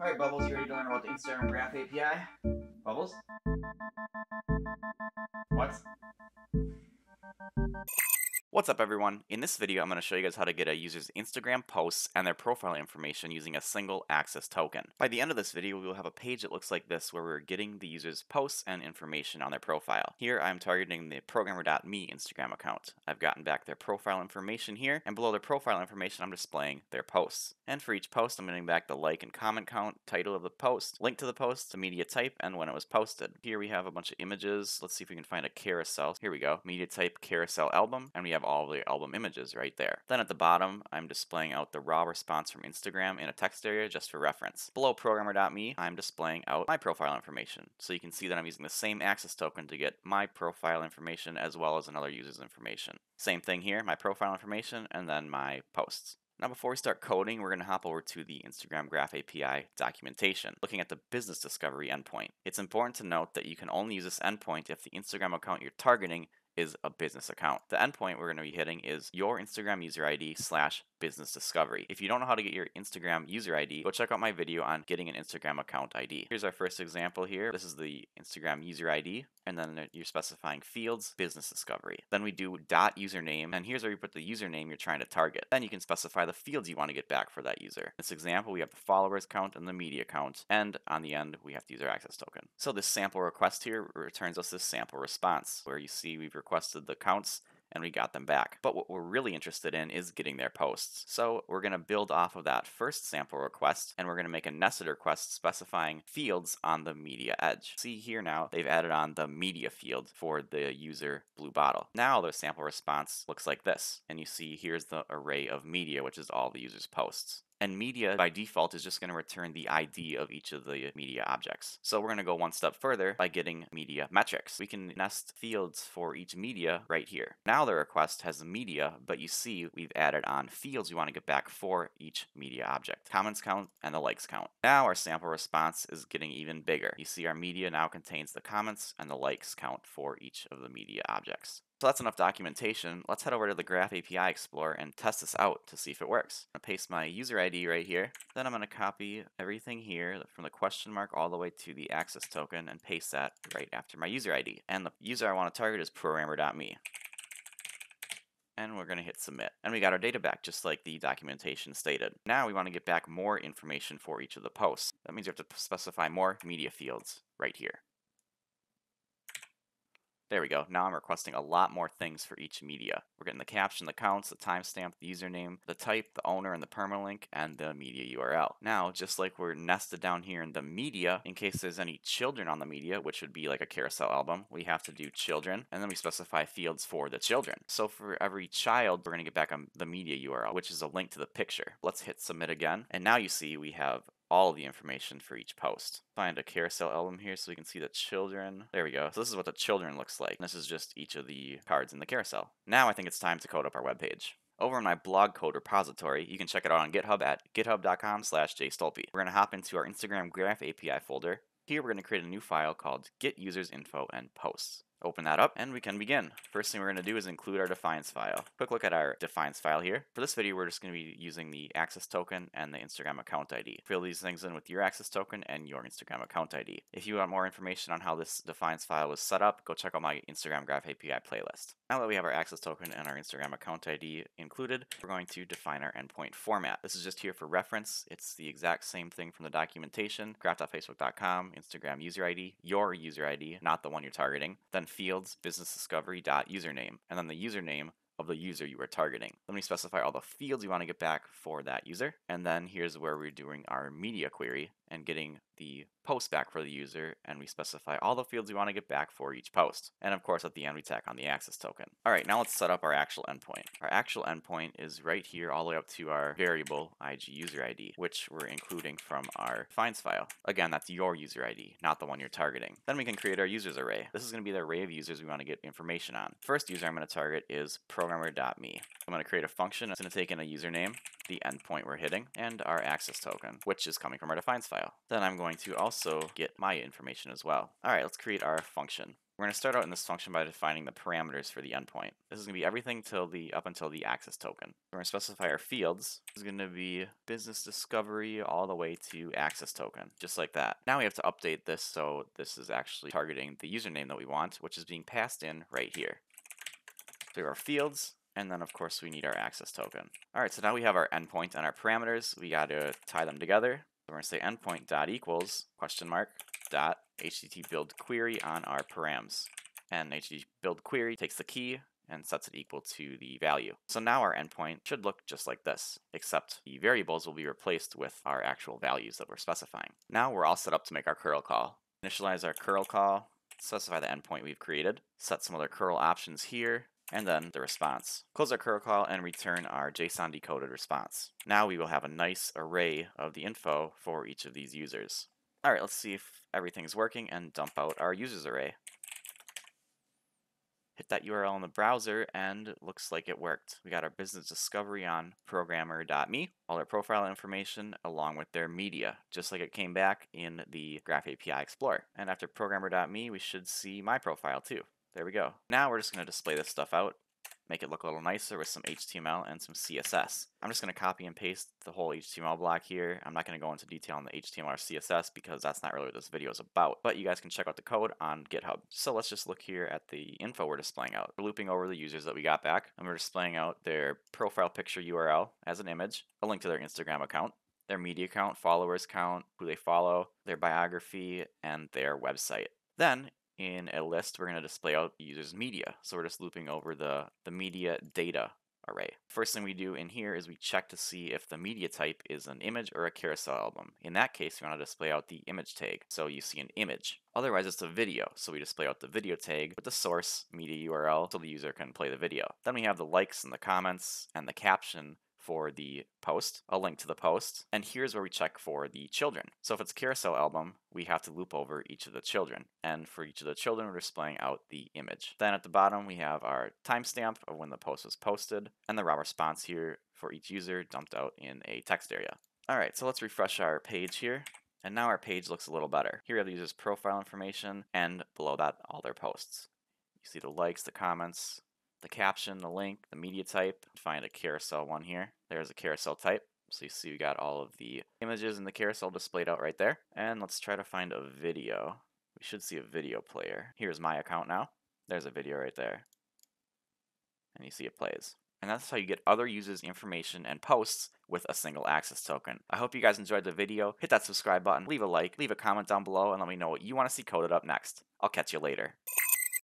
Alright, Bubbles, you ready to learn about the Instagram Graph API? Bubbles? What? What's up everyone? In this video I'm going to show you guys how to get a user's Instagram posts and their profile information using a single access token. By the end of this video we will have a page that looks like this where we're getting the user's posts and information on their profile. Here I'm targeting the programmer.me Instagram account. I've gotten back their profile information here and below their profile information I'm displaying their posts. And for each post I'm getting back the like and comment count, title of the post, link to the post, the media type, and when it was posted. Here we have a bunch of images. Let's see if we can find a carousel. Here we go. Media type carousel album and we have have all the album images right there. Then at the bottom, I'm displaying out the raw response from Instagram in a text area just for reference. Below programmer.me, I'm displaying out my profile information. So you can see that I'm using the same access token to get my profile information as well as another user's information. Same thing here, my profile information and then my posts. Now before we start coding, we're going to hop over to the Instagram Graph API documentation, looking at the business discovery endpoint. It's important to note that you can only use this endpoint if the Instagram account you're targeting is a business account. The endpoint we're going to be hitting is your Instagram user ID slash business discovery. If you don't know how to get your Instagram user ID, go check out my video on getting an Instagram account ID. Here's our first example here. This is the Instagram user ID, and then uh, you're specifying fields, business discovery. Then we do dot username, and here's where you put the username you're trying to target. Then you can specify the fields you want to get back for that user. In this example, we have the followers count and the media count, and on the end, we have the user access token. So this sample request here returns us this sample response, where you see we've requested the counts and we got them back. But what we're really interested in is getting their posts. So we're going to build off of that first sample request and we're going to make a nested request specifying fields on the media edge. See here now, they've added on the media field for the user blue bottle. Now the sample response looks like this. And you see here's the array of media, which is all the user's posts. And media by default is just going to return the ID of each of the media objects. So we're going to go one step further by getting media metrics. We can nest fields for each media right here. Now the request has the media, but you see we've added on fields we want to get back for each media object. Comments count and the likes count. Now our sample response is getting even bigger. You see our media now contains the comments and the likes count for each of the media objects. So that's enough documentation. Let's head over to the Graph API Explorer and test this out to see if it works. I'm to paste my user ID right here. Then I'm going to copy everything here from the question mark all the way to the access token and paste that right after my user ID. And the user I want to target is programmer.me and we're going to hit submit. And we got our data back just like the documentation stated. Now we want to get back more information for each of the posts. That means you have to specify more media fields right here. There we go. Now I'm requesting a lot more things for each media. We're getting the caption, the counts, the timestamp, the username, the type, the owner, and the permalink, and the media URL. Now, just like we're nested down here in the media, in case there's any children on the media, which would be like a carousel album, we have to do children, and then we specify fields for the children. So for every child, we're going to get back on the media URL, which is a link to the picture. Let's hit submit again, and now you see we have all the information for each post. Find a carousel album here so we can see the children. There we go. So this is what the children looks like. This is just each of the cards in the carousel. Now I think it's time to code up our webpage. Over in my blog code repository, you can check it out on GitHub at github.com slash jstolpe. We're going to hop into our Instagram Graph API folder. Here we're going to create a new file called get users info and posts. Open that up and we can begin. First thing we're going to do is include our defines file. Quick look at our defines file here. For this video, we're just going to be using the access token and the Instagram account ID. Fill these things in with your access token and your Instagram account ID. If you want more information on how this defines file was set up, go check out my Instagram Graph API playlist. Now that we have our access token and our Instagram account ID included, we're going to define our endpoint format. This is just here for reference. It's the exact same thing from the documentation, graph.facebook.com, Instagram user ID, your user ID, not the one you're targeting, then fields business discovery dot username, and then the username of the user you are targeting. Let me specify all the fields you want to get back for that user, and then here's where we're doing our media query and getting the post back for the user, and we specify all the fields we want to get back for each post. And of course, at the end, we tack on the access token. All right, now let's set up our actual endpoint. Our actual endpoint is right here all the way up to our variable IG user ID, which we're including from our defines file. Again, that's your user ID, not the one you're targeting. Then we can create our users array. This is going to be the array of users we want to get information on. First user I'm going to target is programmer.me. I'm going to create a function that's going to take in a username, the endpoint we're hitting, and our access token, which is coming from our defines file. Then I'm going to also get my information as well. All right, let's create our function. We're going to start out in this function by defining the parameters for the endpoint. This is going to be everything till the up until the access token. We're going to specify our fields. This is going to be business discovery all the way to access token, just like that. Now we have to update this so this is actually targeting the username that we want, which is being passed in right here. So our fields, and then of course we need our access token. All right, so now we have our endpoint and our parameters. We got to tie them together. So we're going to say endpoint dot equals question mark dot http build query on our params. And http build query takes the key and sets it equal to the value. So now our endpoint should look just like this, except the variables will be replaced with our actual values that we're specifying. Now we're all set up to make our curl call. Initialize our curl call, specify the endpoint we've created, set some other curl options here, and then the response. Close our curl call and return our JSON decoded response. Now we will have a nice array of the info for each of these users. All right, let's see if everything's working and dump out our users array. Hit that URL in the browser and looks like it worked. We got our business discovery on programmer.me, all their profile information along with their media, just like it came back in the Graph API Explorer. And after programmer.me, we should see my profile too. There we go. Now we're just going to display this stuff out make it look a little nicer with some HTML and some CSS. I'm just going to copy and paste the whole HTML block here. I'm not going to go into detail on the HTML or CSS because that's not really what this video is about, but you guys can check out the code on GitHub. So let's just look here at the info we're displaying out. We're looping over the users that we got back, and we're displaying out their profile picture URL as an image, a link to their Instagram account, their media count, followers count, who they follow, their biography, and their website. Then in a list, we're going to display out the user's media. So we're just looping over the, the media data array. First thing we do in here is we check to see if the media type is an image or a carousel album. In that case, we want to display out the image tag, so you see an image. Otherwise, it's a video, so we display out the video tag with the source media URL so the user can play the video. Then we have the likes and the comments and the caption for the post, a link to the post, and here's where we check for the children. So if it's carousel album, we have to loop over each of the children, and for each of the children, we're displaying out the image. Then at the bottom, we have our timestamp of when the post was posted, and the raw response here for each user dumped out in a text area. All right, so let's refresh our page here. And now our page looks a little better. Here we have the user's profile information, and below that, all their posts. You see the likes, the comments, the caption, the link, the media type. Find a carousel one here. There's a carousel type. So you see we got all of the images in the carousel displayed out right there. And let's try to find a video. We should see a video player. Here's my account now. There's a video right there. And you see it plays. And that's how you get other users' information and posts with a single access token. I hope you guys enjoyed the video. Hit that subscribe button, leave a like, leave a comment down below, and let me know what you want to see coded up next. I'll catch you later.